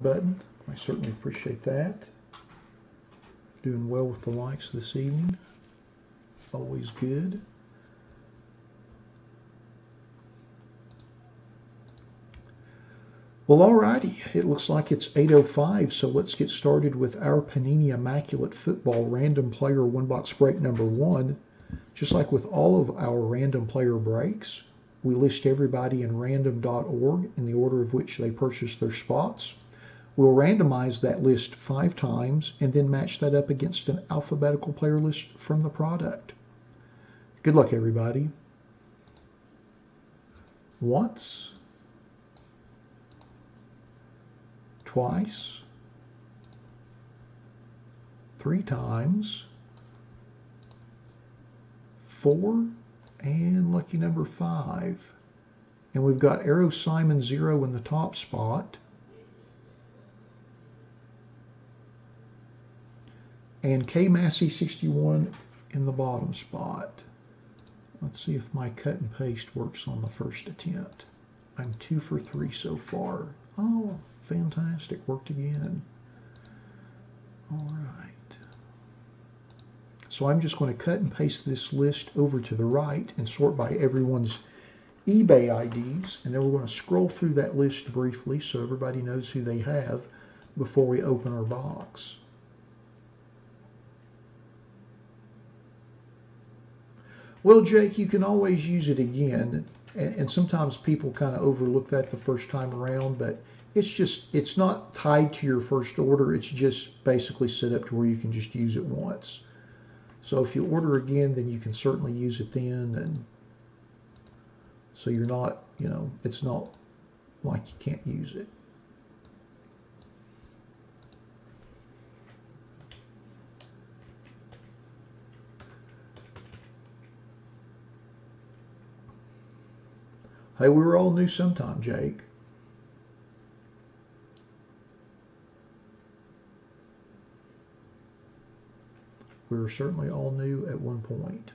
button. I certainly appreciate that. Doing well with the likes this evening. Always good. Well, alrighty. It looks like it's 8.05, so let's get started with our Panini Immaculate Football Random Player One Box Break number one. Just like with all of our random player breaks, we list everybody in random.org in the order of which they purchased their spots. We'll randomize that list five times and then match that up against an alphabetical player list from the product. Good luck, everybody. Once, twice, three times, four, and lucky number five. And we've got Arrow Simon zero in the top spot. And K Massey 61 in the bottom spot. Let's see if my cut and paste works on the first attempt. I'm two for three so far. Oh, fantastic, worked again. All right. So I'm just going to cut and paste this list over to the right and sort by everyone's eBay IDs. And then we're going to scroll through that list briefly so everybody knows who they have before we open our box. Well, Jake, you can always use it again. And, and sometimes people kind of overlook that the first time around, but it's just, it's not tied to your first order. It's just basically set up to where you can just use it once. So if you order again, then you can certainly use it then. And so you're not, you know, it's not like you can't use it. Hey, we were all new sometime, Jake. We were certainly all new at one point.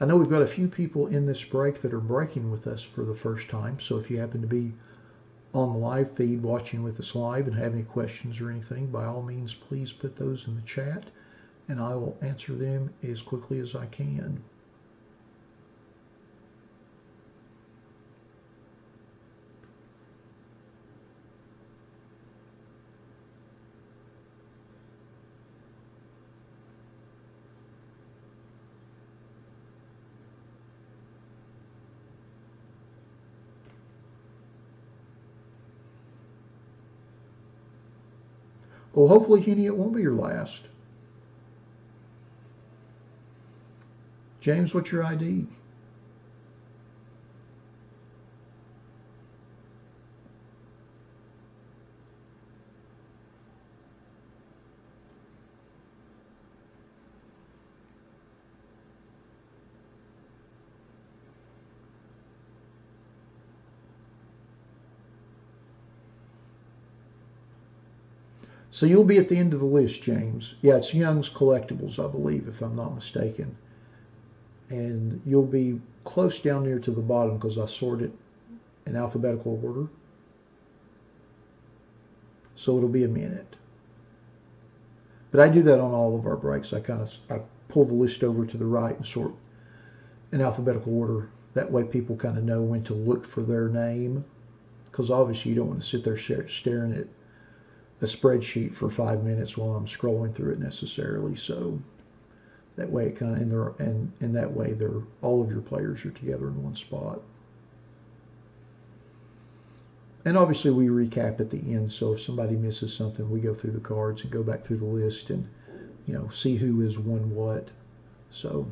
I know we've got a few people in this break that are breaking with us for the first time. So if you happen to be on the live feed watching with us live and have any questions or anything, by all means, please put those in the chat and I will answer them as quickly as I can. Well, hopefully, Henny, it won't be your last. James, what's your ID? So you'll be at the end of the list, James. Yeah, it's Young's Collectibles, I believe, if I'm not mistaken and you'll be close down near to the bottom because I sort it in alphabetical order. So it'll be a minute. But I do that on all of our breaks. I kind of I pull the list over to the right and sort in alphabetical order. That way people kind of know when to look for their name because obviously you don't want to sit there staring at a spreadsheet for five minutes while I'm scrolling through it necessarily. So that way, it kind of in there, and in that way, they're all of your players are together in won spot. And obviously, we recap at the end. So if somebody misses something, we go through the cards and go back through the list and you know see who is one what. So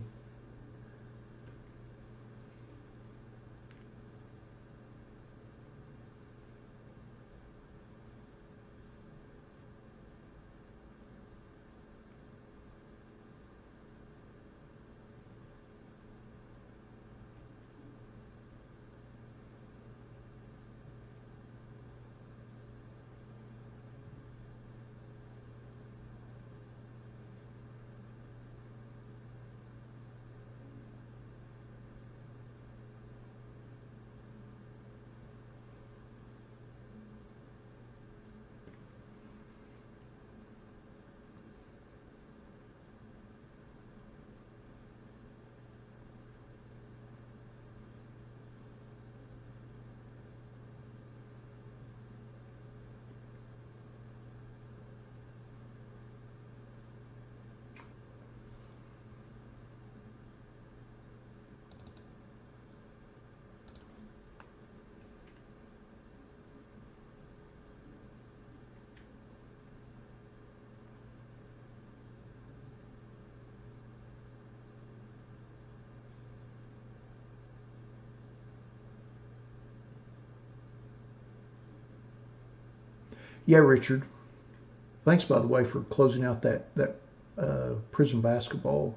Yeah, Richard. Thanks, by the way, for closing out that that uh, Prizm basketball.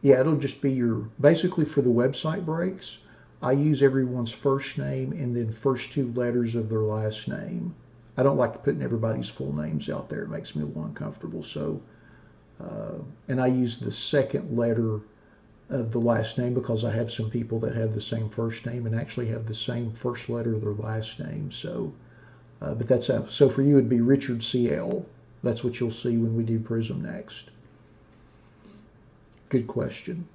Yeah, it'll just be your basically for the website breaks. I use everyone's first name and then first two letters of their last name. I don't like putting everybody's full names out there. It makes me a little uncomfortable. So, uh, and I use the second letter of the last name because I have some people that have the same first name and actually have the same first letter of their last name. So, uh, but that's so for you it'd be Richard CL. That's what you'll see when we do Prizm next. Good question.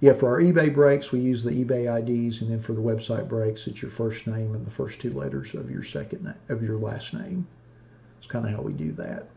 Yeah, for our eBay breaks, we use the eBay IDs, and then for the website breaks, it's your first name and the first two letters of your second of your last name. It's kind of how we do that.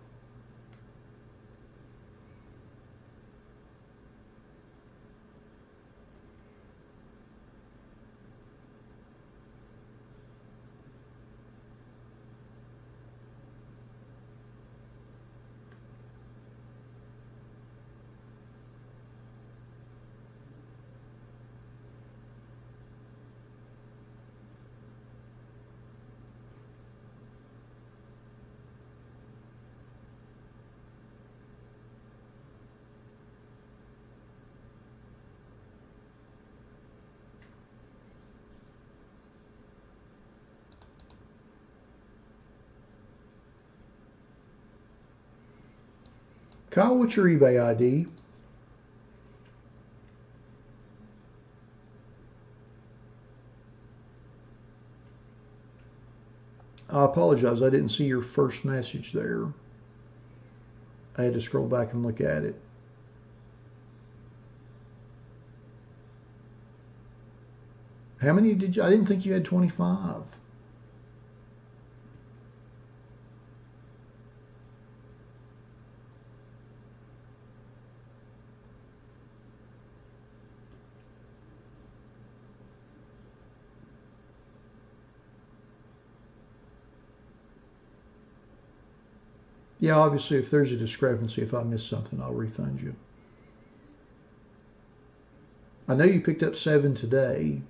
Kyle, what's your eBay ID? I apologize. I didn't see your first message there. I had to scroll back and look at it. How many did you? I didn't think you had 25. Yeah, obviously, if there's a discrepancy, if I miss something, I'll refund you. I know you picked up seven today,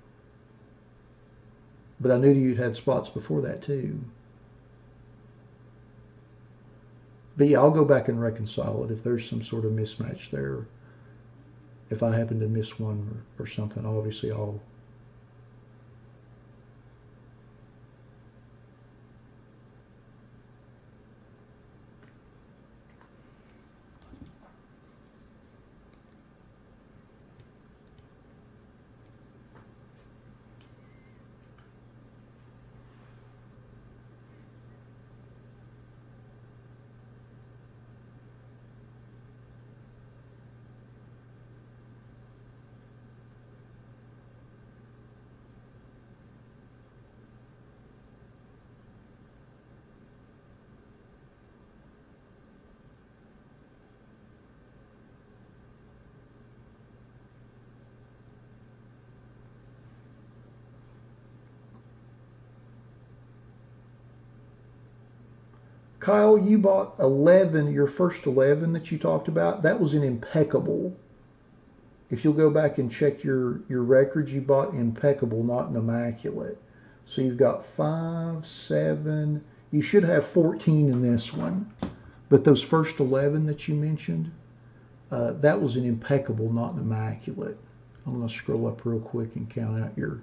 but I knew that you'd had spots before that too. But yeah, I'll go back and reconcile it if there's some sort of mismatch there. If I happen to miss one or, or something, obviously I'll Kyle, you bought 11, your first 11 that you talked about. That was an impeccable. If you'll go back and check your, your records, you bought impeccable, not an immaculate. So you've got five, seven. You should have 14 in this one. But those first 11 that you mentioned, uh, that was an impeccable, not an immaculate. I'm going to scroll up real quick and count out your.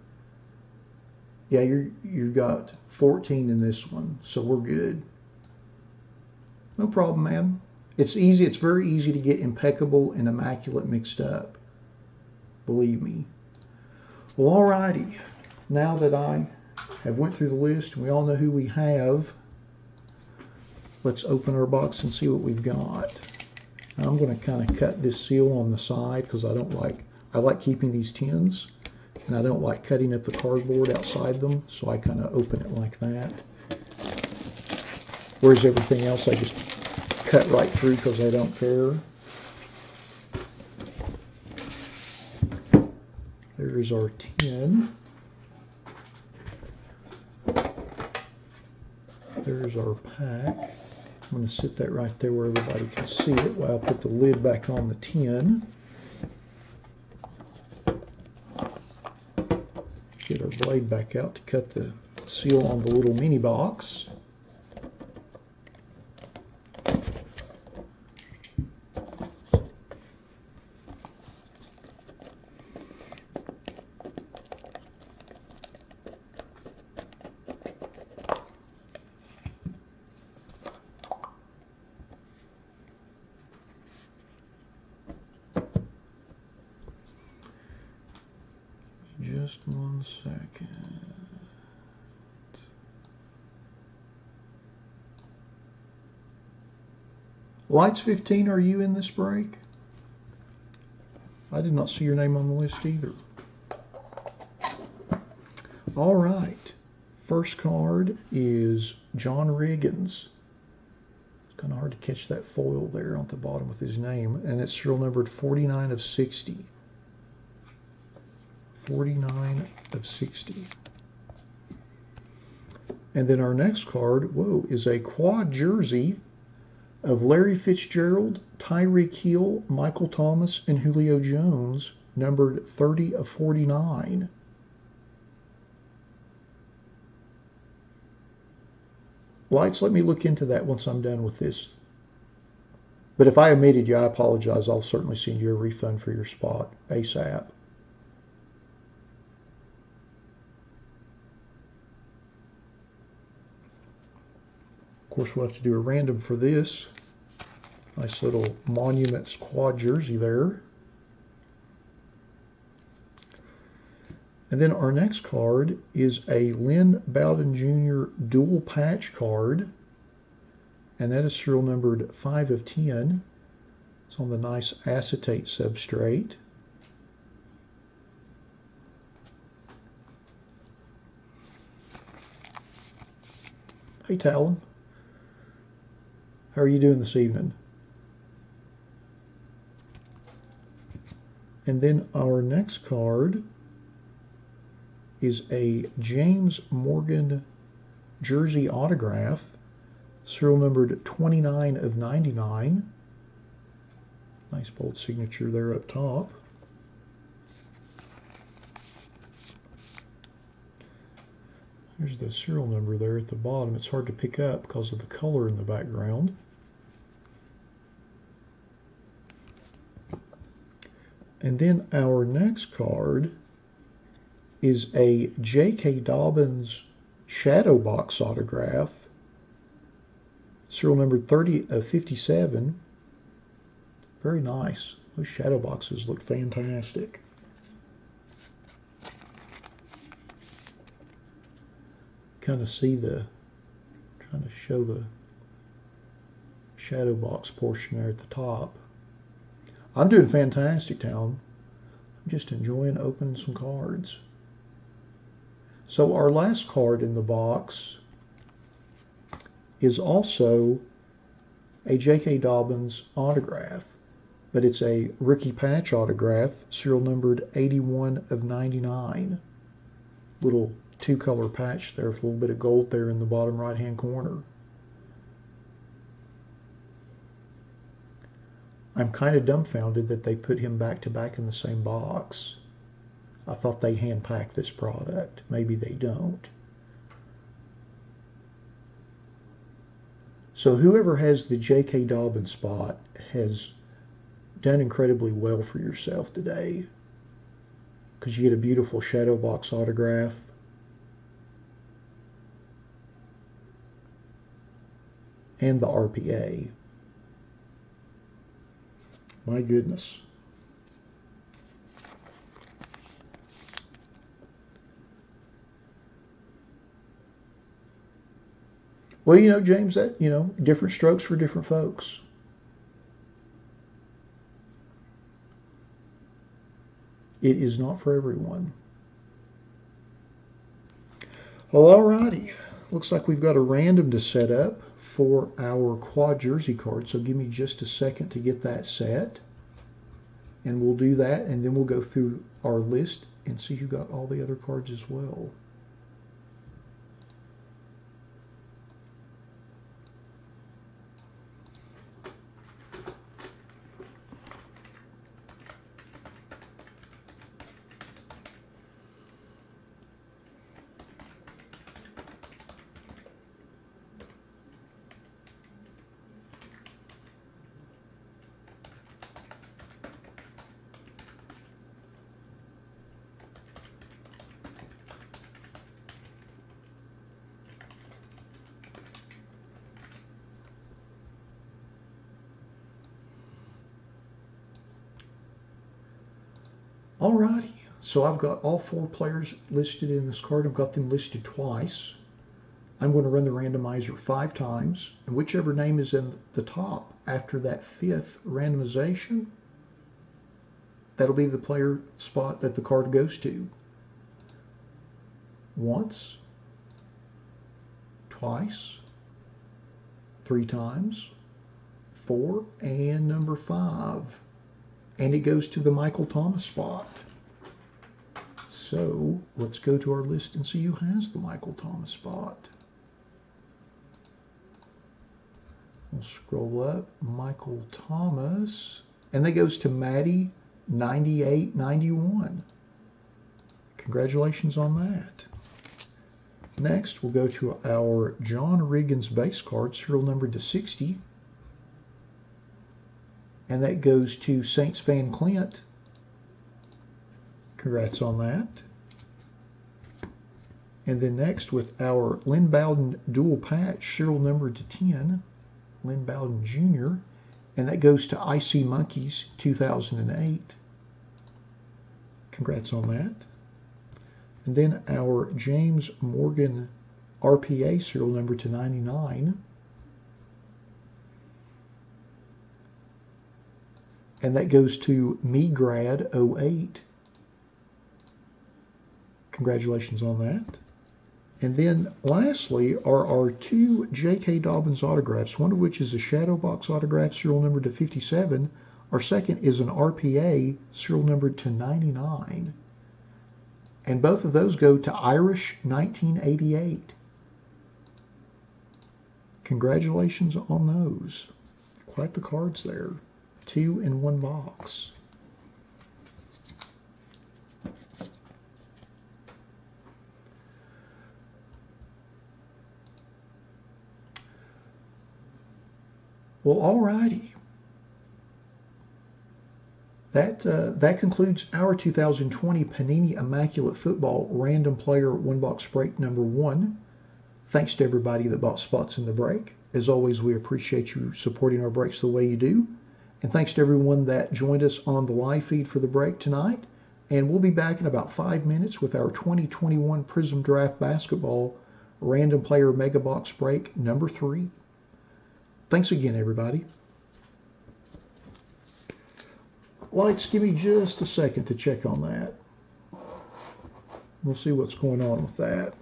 Yeah, you you've got 14 in this one, so we're good. No problem, ma'am. It's easy. It's very easy to get impeccable and immaculate mixed up. Believe me. Well, alrighty. Now that I have went through the list and we all know who we have, let's open our box and see what we've got. I'm going to kind of cut this seal on the side because I don't like, I like keeping these tins and I don't like cutting up the cardboard outside them. So I kind of open it like that. Whereas everything else I just cut right through because I don't care. There's our tin. There's our pack. I'm going to sit that right there where everybody can see it while I put the lid back on the tin. Get our blade back out to cut the seal on the little mini box. Just one second. Lights 15, are you in this break? I did not see your name on the list either. All right. First card is John Riggins. It's kind of hard to catch that foil there on the bottom with his name. And it's serial numbered 49 of 60. 49 of 60. And then our next card, whoa, is a quad jersey of Larry Fitzgerald, Tyreek Hill, Michael Thomas, and Julio Jones, numbered 30 of 49. Lights, let me look into that once I'm done with this. But if I omitted you, I apologize. I'll certainly send you a refund for your spot ASAP. Course, we'll have to do a random for this. Nice little Monuments quad jersey there. And then our next card is a Lynn Bowden Jr. dual patch card. And that is serial numbered 5 of 10. It's on the nice acetate substrate. Hey, Talon. How are you doing this evening? And then our next card is a James Morgan jersey autograph, serial numbered 29 of 99. Nice bold signature there up top. There's the serial number there at the bottom. It's hard to pick up because of the color in the background. And then our next card is a J.K. Dobbins shadow box autograph, serial number 30 of 57. Very nice. Those shadow boxes look fantastic. Kind of see the, trying to show the shadow box portion there at the top. I'm doing fantastic, Town. I'm just enjoying opening some cards. So our last card in the box is also a J.K. Dobbins autograph, but it's a Rookie Patch autograph, serial numbered 81 of 99. Little two-color patch there with a little bit of gold there in the bottom right-hand corner. I'm kind of dumbfounded that they put him back to back in the same box. I thought they hand packed this product. Maybe they don't. So whoever has the J.K. Dobbins spot has done incredibly well for yourself today because you get a beautiful shadow box autograph. And the RPA. My goodness. Well, you know, James, that, you know, different strokes for different folks. It is not for everyone. Well, alrighty. Looks like we've got a random to set up for our quad jersey card. So give me just a second to get that set. And we'll do that and then we'll go through our list and see who got all the other cards as well. Alrighty, so I've got all four players listed in this card. I've got them listed twice. I'm going to run the randomizer five times, and whichever name is in the top after that fifth randomization, that'll be the player spot that the card goes to. Once, twice, three times, four, and number five. And it goes to the Michael Thomas spot. So let's go to our list and see who has the Michael Thomas spot. We'll scroll up, Michael Thomas, and that goes to Maddie 9891. Congratulations on that. Next, we'll go to our John Riggins base card, serial number to 60. And that goes to Saints fan Clint. Congrats on that. And then next with our Lynn Bowden dual patch, serial number to 10. Lynn Bowden Jr., and that goes to IC Monkeys 2008. Congrats on that. And then our James Morgan RPA serial number to 99. And that goes to MeGrad 08. Congratulations on that. And then lastly are our two J.K. Dobbins autographs, one of which is a shadow box autograph, serial number to 57. Our second is an RPA, serial number to 99. And both of those go to Irish 1988. Congratulations on those. Quite the cards there. Two in one box. Well, alrighty. That, uh, that concludes our 2020 Panini Immaculate Football Random Player One Box Break number one. Thanks to everybody that bought spots in the break. As always, we appreciate you supporting our breaks the way you do. And thanks to everyone that joined us on the live feed for the break tonight. And we'll be back in about five minutes with our 2021 Prizm Draft Basketball Random Player Mega Box Break number three. Thanks again, everybody. Lights, give me just a second to check on that. We'll see what's going on with that.